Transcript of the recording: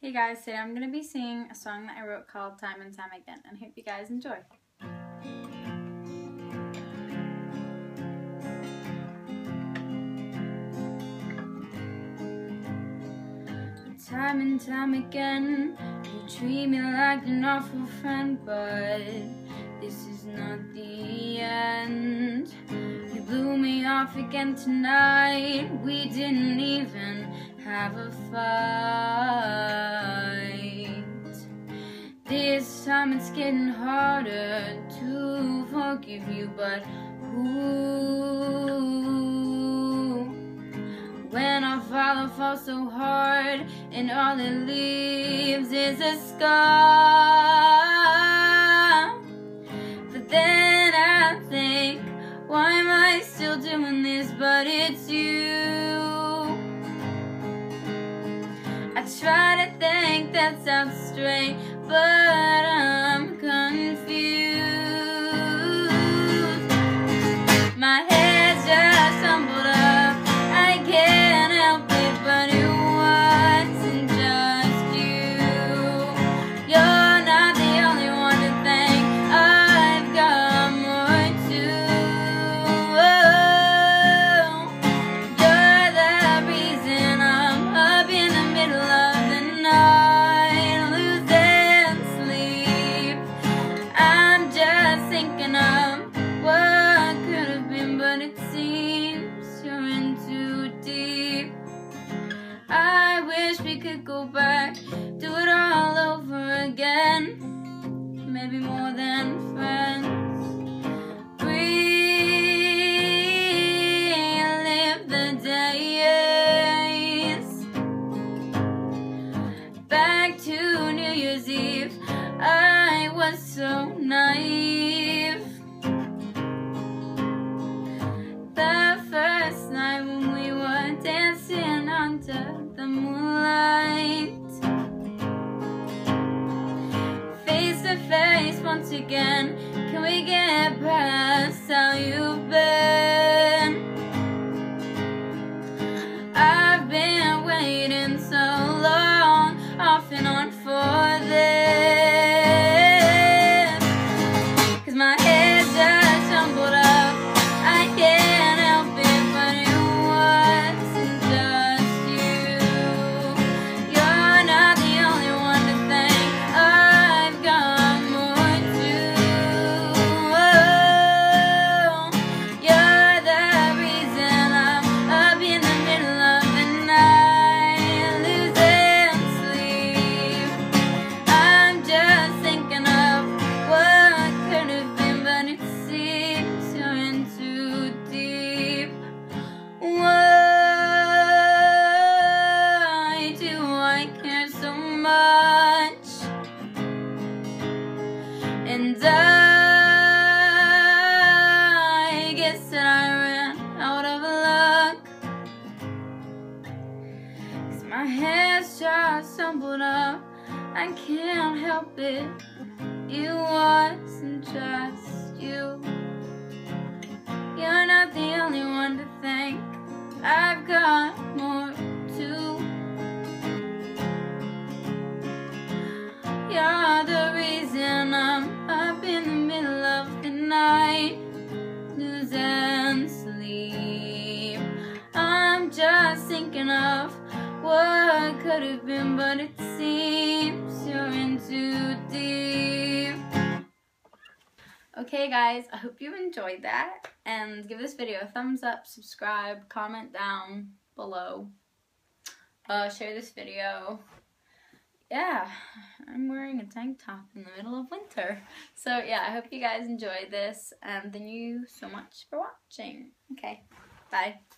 Hey guys, today I'm going to be singing a song that I wrote called Time and Time Again, and I hope you guys enjoy. Time and time again, you treat me like an awful friend, but this is not the end. Blew me off again tonight, we didn't even have a fight. This time it's getting harder to forgive you, but who? When I fall, I fall so hard, and all it leaves is a scar. Still doing this? But it's you. I try to think that sounds straight, but I'm could go back, do it all over again. Maybe more than friends. Relive the days. Back to New Year's Eve. I was so naive. We get my hair's just stumbled up. I can't help it. It wasn't just you. You're not the only one to thank. I've got more too. You're the reason I'm up in the middle of the night, losing sleep. I'm just thinking of what could have been, but it seems you're in too deep. Okay guys, I hope you enjoyed that and give this video a thumbs up, subscribe, comment down below, uh, share this video. Yeah, I'm wearing a tank top in the middle of winter. So yeah, I hope you guys enjoyed this and thank you so much for watching. Okay, bye.